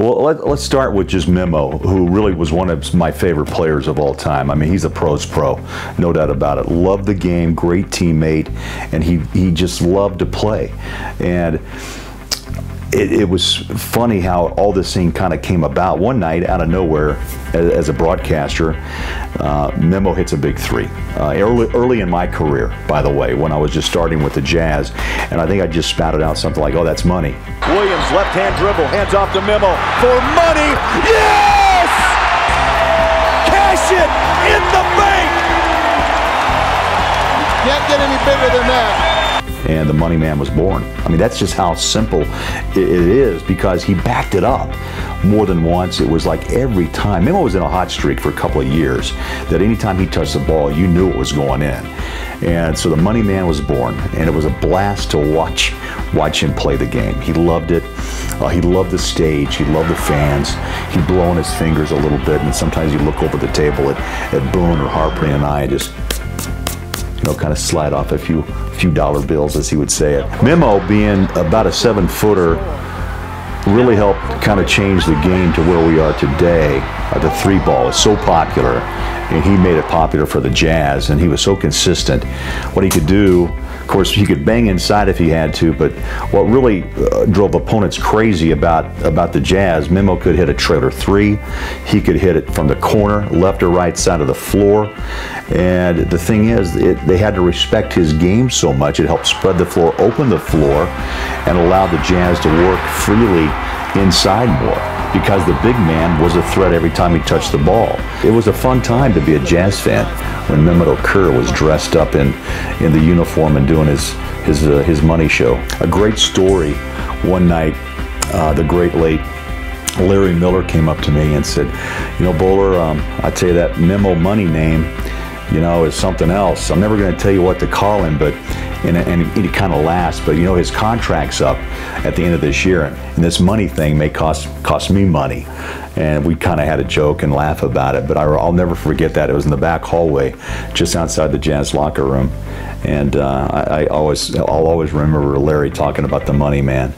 Well, let, us start with just Memo, who really was one of my favorite players of all time. I mean, he's a pro's pro, no doubt about it. Loved the game, great teammate, and he, he just loved to play. And it, it, was funny how all this thing kind of came about. One night, out of nowhere, as, as a broadcaster, uh, Memo hits a big three. Uh, early, early in my career, by the way, when I was just starting with the Jazz, and I think I just spouted out something like, "Oh, that's money." Left hand dribble, hands off to Memo for money. Yes! Cash it in the bank. Can't get any bigger than that and the money man was born. I mean, that's just how simple it is because he backed it up more than once. It was like every time. Memo was in a hot streak for a couple of years that anytime he touched the ball, you knew it was going in. And so the money man was born, and it was a blast to watch watch him play the game. He loved it. Uh, he loved the stage. He loved the fans. He'd blow on his fingers a little bit, and sometimes you look over the table at, at Boone or Harpring and I just you know, kind of slide off a few few dollar bills, as he would say it. Memo, being about a seven footer, really helped kind of change the game to where we are today. Uh, the three ball is so popular, and he made it popular for the Jazz, and he was so consistent. What he could do of course, he could bang inside if he had to, but what really uh, drove opponents crazy about, about the Jazz, Memo could hit a trailer three. He could hit it from the corner, left or right side of the floor. And the thing is, it, they had to respect his game so much, it helped spread the floor, open the floor, and allow the Jazz to work freely inside more because the big man was a threat every time he touched the ball. It was a fun time to be a Jazz fan when Mehmet Okur was dressed up in, in the uniform and doing his, his, uh, his money show. A great story one night, uh, the great late Larry Miller came up to me and said, You know, Boler, um, I tell you that Memo Money name, you know, is something else. I'm never going to tell you what to call him, but and, and he kind of lasts. But you know, his contract's up at the end of this year, and this money thing may cost cost me money. And we kind of had a joke and laugh about it. But I, will never forget that. It was in the back hallway, just outside the Jazz locker room, and uh, I, I always I'll always remember Larry talking about the money man.